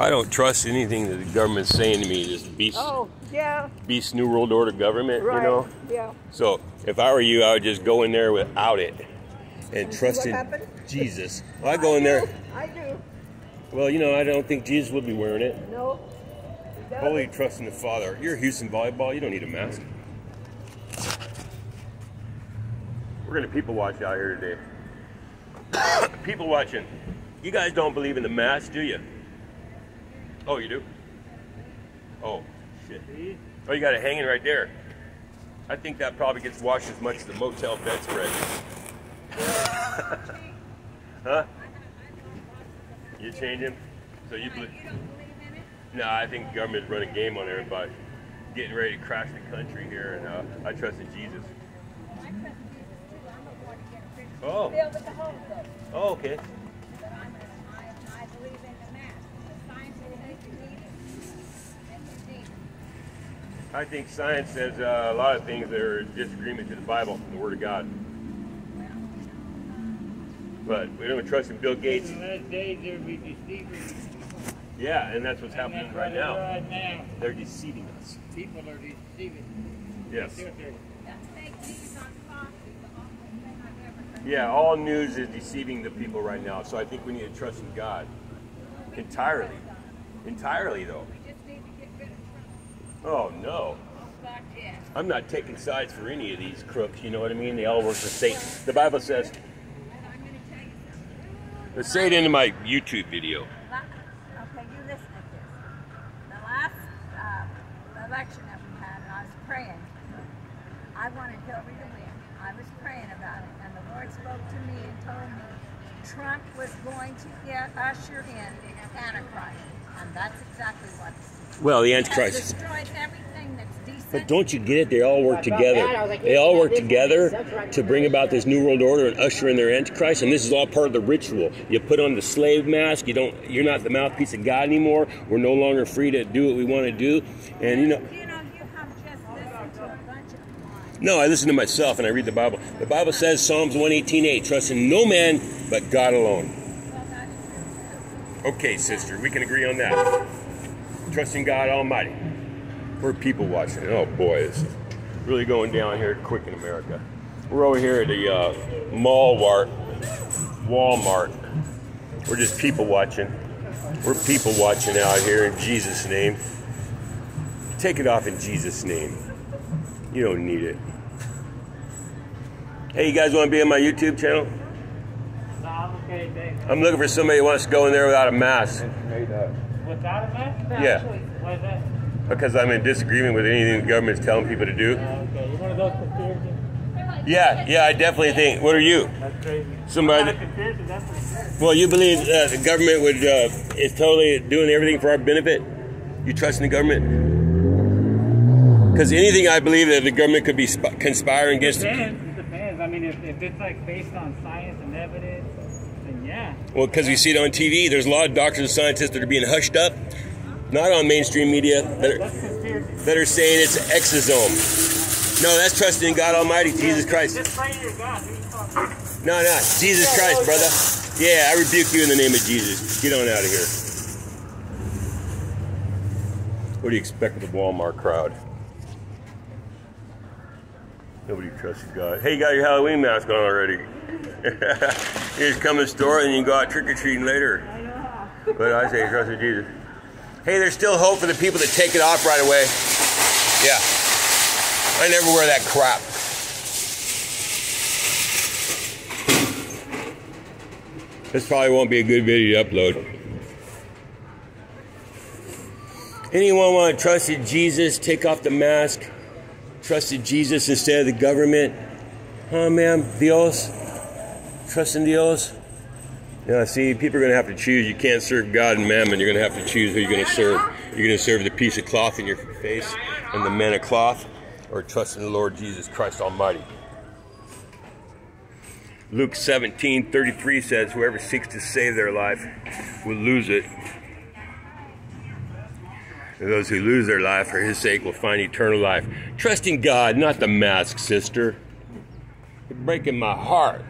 I don't trust anything that the government's saying to me. This beast, Oh, yeah, beast New World Order government, right. you know. Yeah. So if I were you, I would just go in there without it and see trust in happened? Jesus. I go in there. I do. Well, you know, I don't think Jesus would be wearing it. No. Holy trust in the Father. You're Houston volleyball. You don't need a mask. We're gonna people watch out here today. people watching. You guys don't believe in the mask, do you? Oh, you do. Oh, shit. Oh, you got it hanging right there. I think that probably gets washed as much as the motel bedspread. huh? You change him? So you believe? No, I think the government's running game on everybody, getting ready to crash the country here, and uh, I trust in Jesus. Oh. Filled with the Holy Oh, okay. I think science says uh, a lot of things that are in disagreement to the Bible, and the Word of God. But we don't trust in Bill Gates. In the last days there will be deceivers. Yeah, and that's what's And happening that's right what it is now. Right now, They're deceiving us. people are deceiving. Yes. They're- they're- That's fake news on Fox is the awfulest thing I've ever heard. Yeah, all news is deceiving the people right now. So I think we need to trust in God entirely. Entirely, though. We just need to get rid of Trump. Oh, no. I'm not taking sides for any of these crooks, you know what I mean? They all work for Satan. The Bible says, let's say it into my YouTube video. Okay, you listen to this. The last uh, election that we had, I was praying. I wanted Hillary to win. I was praying about it, and the Lord spoke to me and told me Trump was going to get usher in Antichrist, and that's exactly what. Well, the Antichrist. destroyed everything that's. But don't you get it? They all work together. They all work together to bring about this new world order and usher in their antichrist. And this is all part of the ritual. You put on the slave mask. You don't. You're not the mouthpiece of God anymore. We're no longer free to do what we want to do. And you know. You know, you have just listened to a bunch of lies. No, I listen to myself and I read the Bible. The Bible says Psalms 118:8, trust in no man but God alone. Well, that's true. Okay, sister, we can agree on that. Trust in God Almighty. We're people watching. Oh boy, it's really going down here quick in America. We're over here at the uh, Walmart. Walmart. We're just people watching. We're people watching out here in Jesus' name. Take it off in Jesus' name. You don't need it. Hey, you guys want to be on my YouTube channel? No, I'm okay, thanks. I'm looking for somebody who wants to go in there without a mask Without a mask? Yeah. Why is that? because I'm in disagreement with anything the government's telling people to do. Oh, okay, you're one of those conspiracies? Yeah, yeah, I definitely think. What are you? That's crazy. Somebody I'm not that- a conspiracy, that's for sure. Well, you believe uh, the government would uh, is totally doing everything for our benefit? You trust in the government? Because anything I believe that the government could be sp- conspiring against. Depends, it depends. I mean, if, if it's like based on science and evidence, then yeah. Well, because we see it on TV, there's a lot of doctors and scientists that are being hushed up, not on mainstream media, that are, that are saying it's an exosome. No, that's trusting in God Almighty, Jesus Christ. Just pray to God. Who you talking to? No, no, Jesus Christ, brother. Yeah, I rebuke you in the name of Jesus. Get on out of here. What do you expect of the Walmart crowd? Nobody trusts God. Hey, you got your Halloween mask on already. you just come to the store and you go out trick or treating later. But I say trust in Jesus. Hey, there's still hope for the people that take it off right away. Yeah. I never wear that crap. This probably won't be a good video to upload. Anyone want to trust in Jesus? Take off the mask. Trust in Jesus instead of the government. Huh, ma'am? Dios? Trust in Dios? Yeah, see, people are going to have to choose. You can't serve God and mammon. You're going to have to choose who you're going to serve. You're going to serve the piece of cloth in your face and the man of cloth, or trust in the Lord Jesus Christ Almighty. Luke 17 33 says, Whoever seeks to save their life will lose it. And those who lose their life for his sake will find eternal life. Trust in God, not the mask, sister. You're breaking my heart.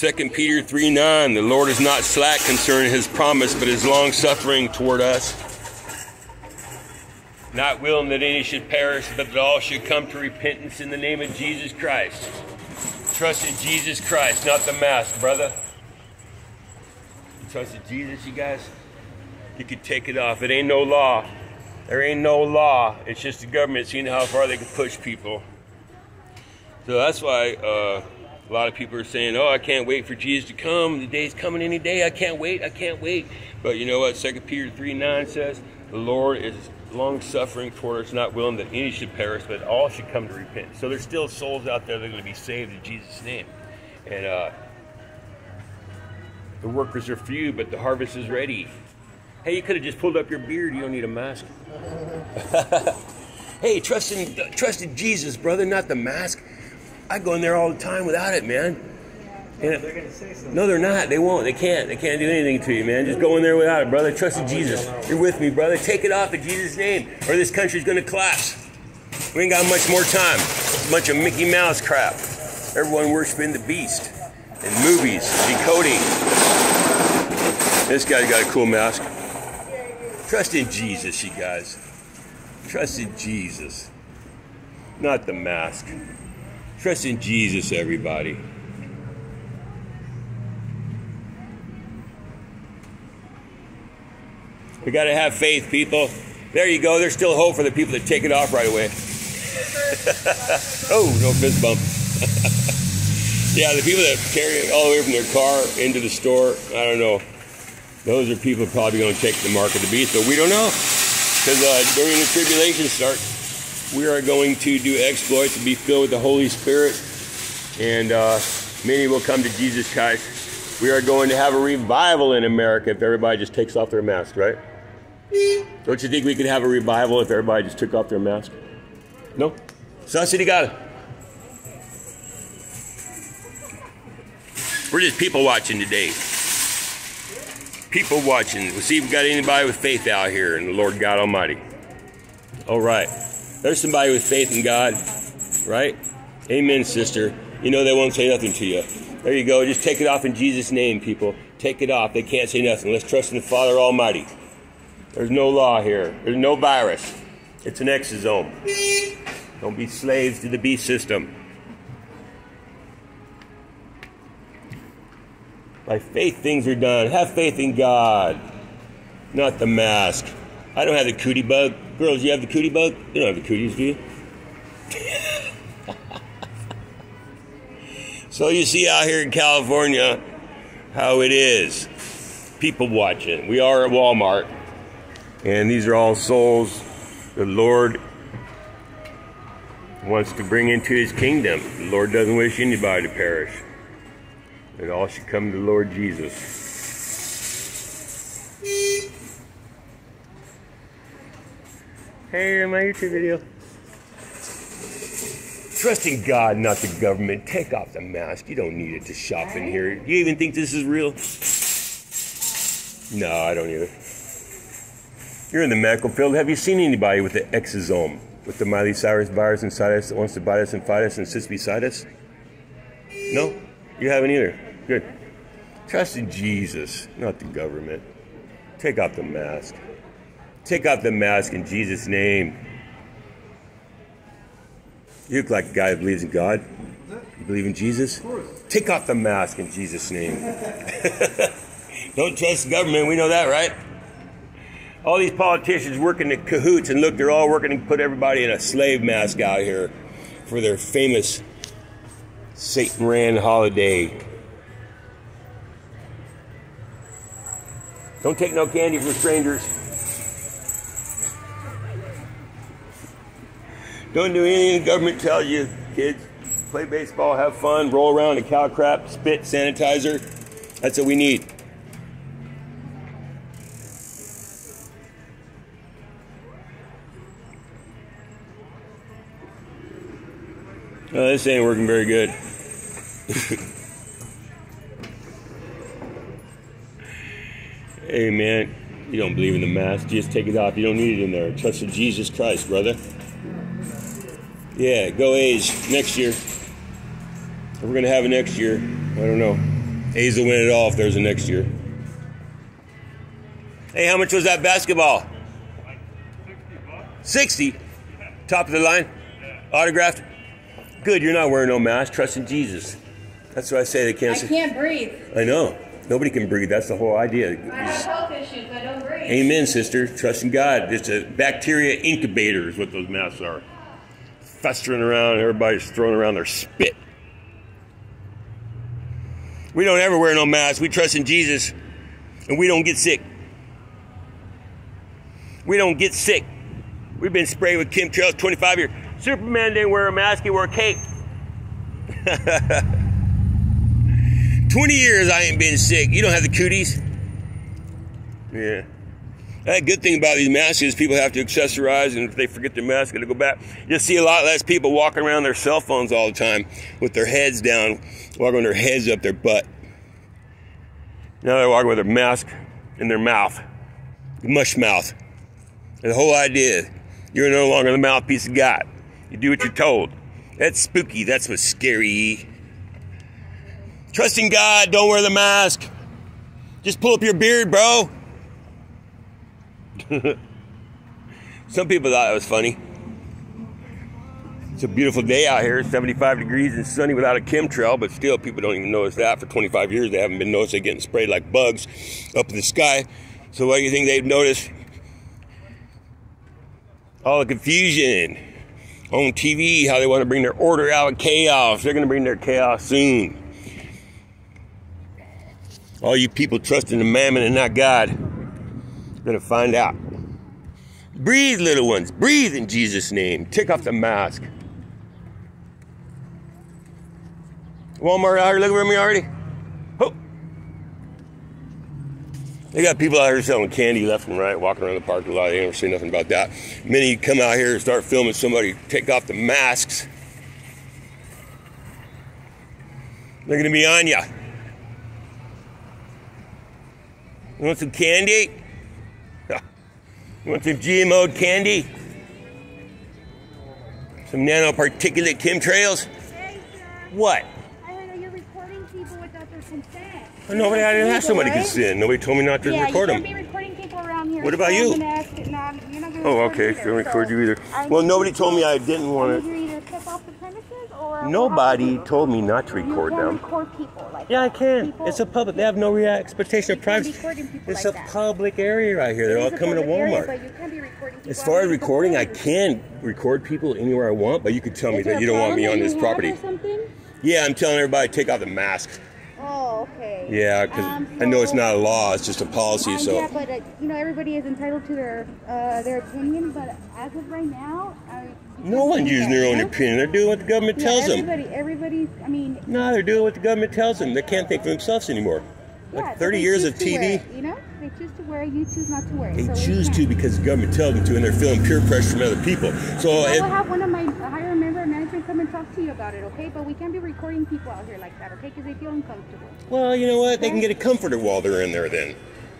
2 Peter 3 9, the Lord is not slack concerning his promise, but is long suffering toward us. Not willing that any should perish, but that all should come to repentance in the name of Jesus Christ. Trust in Jesus Christ, not the mask, brother. Trust in Jesus, you guys. You could take it off. It ain't no law. There ain't no law. It's just the government seeing how far they can push people. So that's why uh, a lot of people are saying, "Oh, I can't wait for Jesus to come. The day's coming any day. I can't wait. I can't wait." But you know what? Second Peter three nine says, "The Lord is long suffering toward us, not willing that any should perish, but all should come to repent." So there's still souls out there that are going to be saved in Jesus' name, and uh, the workers are few, but the harvest is ready. Hey, you could have just pulled up your beard. You don't need a mask. hey, trust in, trust in Jesus, brother, not the mask. I go in there all the time without it, man. And They're gonna say something. no, they're not. They won't. They can't. They can't do anything to you, man. Just go in there without it, brother. Trust in Jesus. You're with me, brother. Take it off in Jesus' name, or this country's going to collapse. We ain't got much more time. A bunch of Mickey Mouse crap. Everyone worshiping the beast in movies, decoding. This guy's got a cool mask. Trust in Jesus, you guys. Trust in Jesus, not the mask. Trust in Jesus, everybody. We got to have faith, people. There you go. There's still hope for the people that take it off right away. oh, no fist bump. yeah, the people that carry it all the way from their car into the store, I don't know. Those are people probably going to take the mark of the beast, but we don't know. Because uh, during the tribulation start, we are going to do exploits and be filled with the Holy Spirit, and uh, many will come to Jesus Christ. We are going to have a revival in America if everybody just takes off their mask, right? Don't you think we could have a revival if everybody just took off their mask? No? Got it. We're just people watching today. People watching. We'll see if we got anybody with faith out here in the Lord God Almighty. All right. There's somebody with faith in God, right? Amen, sister. You know they won't say nothing to you. There you go. Just take it off in Jesus' name, people. Take it off. They can't say nothing. Let's trust in the Father Almighty. There's no law here. There's no virus. It's an exosome. Don't be slaves to the beast system. By faith, things are done. Have faith in God, not the mask. I don't have the cootie bug. Girls, you have the cootie bug? You don't have the cooties, do you? so you see out here in California how it is. People watching. We are at Walmart. And these are all souls the Lord wants to bring into his kingdom. The Lord doesn't wish anybody to perish. It all should come to the Lord Jesus. Hey, in my YouTube video. Trusting God, not the government. Take off the mask. You don't need it to shop in here. You even think this is real? No, I don't either. You're in the medical field. Have you seen anybody with the exosome, with the Miley Cyrus virus inside us that wants to bite us and fight us and sits beside us? No? You haven't either. Good. Trust in Jesus, not the government. Take off the mask. Take off the mask in Jesus' name. You look like a guy who believes in God. You believe in Jesus? Take off the mask in Jesus' name. Don't trust the government. We know that, right? All these politicians working in cahoots, and look, they're all working to put everybody in a slave mask out here for their famous Satan ran holiday. Don't take no candy from strangers. Don't do anything the government tells you, kids. Play baseball, have fun, roll around in cow crap, spit, sanitizer. That's what we need. Oh, this ain't working very good. hey, man, you don't believe in the mask. Just take it off. You don't need it in there. Trust in Jesus Christ, brother. Yeah, go A's next year. We're going to have it next year. I don't know. A's will win it all if there's a next year. Hey, how much was that basketball? 60. bucks. Sixty. Top of the line? Autographed? Good, you're not wearing no mask. Trust in Jesus. That's what I say. They can't. I can't breathe. I know. Nobody can breathe. That's the whole idea. I have health issues. I don't breathe. Amen, sister. Trust in God. It's a bacteria incubator, is what those masks are. Festering around, everybody's throwing around their spit. We don't ever wear no mask. We trust in Jesus, and we don't get sick. We don't get sick. We've been sprayed with chemtrails 25 years. Superman didn't wear a mask, he wore a cape. 20 years I ain't been sick. You don't have the cooties? Yeah. The good thing about these masks is people have to accessorize, and if they forget their mask, they go back. You'll see a lot less people walking around their cell phones all the time with their heads down, walking with their heads up their butt. Now they're walking with their mask in their mouth, mush mouth. And the whole idea, you're no longer the mouthpiece of God. You do what you're told. That's spooky. That's what's scary. Trust in God. Don't wear the mask. Just pull up your beard, bro. Some people thought it was funny. It's a beautiful day out here, 75 degrees and sunny without a chemtrail, but still, people don't even notice that. For 25 years, they haven't been noticing getting sprayed like bugs up in the sky. So, what do you think they've noticed? All the confusion on TV, how they want to bring their order out of chaos. They're going to bring their chaos soon. All you people trusting the mammon and not God, going to find out. Breathe, little ones. Breathe in Jesus' name. Take off the mask. Walmart out here looking for me already? Oh. They got people out here selling candy left and right, walking around the parking lot. They never say nothing about that. Many come out here and start filming somebody take off the masks, they're going to be on ya. You want some candy? You want some GMO candy? Some nanoparticulate chemtrails? Hey, sir. What? I heard that you're recording people without their consent. Well, nobody, I didn't ask somebody Right? consent. Nobody told me not to yeah, record them. can't be recording people around here. What about you? Ask no, you're not gonna Oh, okay. either, Don't record so you either. Well, nobody told me I didn't want need to. you to step off the premises or Nobody told me not to record them. record people like Yeah, I can. People- It's a public. They have no rea- expectation of You can't be privacy. It's like a that. public area right here. They're It all coming to public area, Walmart. but you can't be recording As far as recording, I can record people anywhere I want, but you could tell me Is there that you don't want me on this property. Yeah, I'm telling everybody take off the mask. Oh, okay. Yeah, because Um, I know it's not a law; it's just a policy. Uh, So yeah, but uh, you know everybody is entitled to their uh, their opinion. But as of right now, no one's using their own opinion. They're doing what the government tells them. everybody, everybody's. I mean, No, they're doing what the government tells them. They can't think for themselves anymore. yeah, Like 30 they years of TV. wear you know, they choose to wear. You choose not to wear it. They so choose to because the government tells them to, and they're feeling peer pressure from other people. So I will have one of my higher member of management come and talk to you about it, okay? But we can't be recording people out here like that, okay? Because they feel uncomfortable. well, you know what? They can get a comforter while they're in there. Then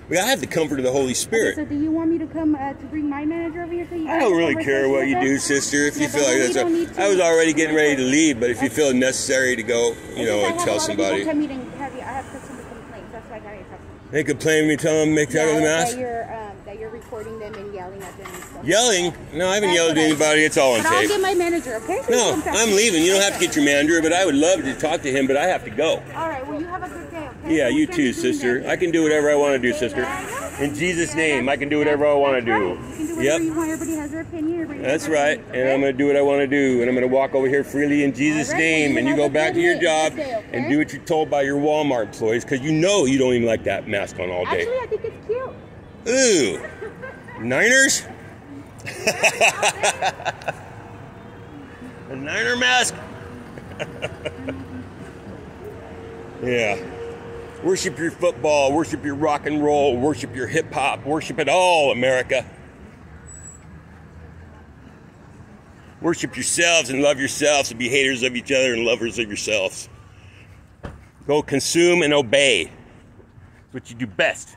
we gotta have the comfort of the Holy Okay, Spirit. so do you want me to come uh, to bring my manager over here so you I don't really care what you do, sister. If you feel like that's, a, I was already getting ready to leave. But if you feel necessary to go, you know, and tell lot of people somebody, come and have I have customer complaints. That's why I got to talk to you. they complain to me, tell them make out of the Yeah, mask. That you're, um, that you're recording them and yelling at them and stuff. Yelling? No, I haven't That's yelled at anybody. It's all on But I'll get my manager, okay? No, I'm leaving. You don't have to get your manager, but I would love to talk to him. But I have to go. All right, well, you have a good day, okay? Yeah, you too, sister. I can do whatever I want to do, sister. In Jesus' name, I can do whatever I want to do. You can do whatever Yep. you want. Everybody has their opinion. Everybody That's right. opinions, And? I'm going to do what I want to do. And I'm going to walk over here freely in Jesus' right, name. And you go back to your job day, and do what you're told by your Walmart employees because you know you don't even like that mask on all day. Actually, I think it's cute. Ooh. Niners? A Niner mask? yeah. Worship your football, worship your rock and roll, worship your hip hop, worship it all, America. Worship yourselves and love yourselves and be haters of each other and lovers of yourselves. Go consume and obey. It's what you do best.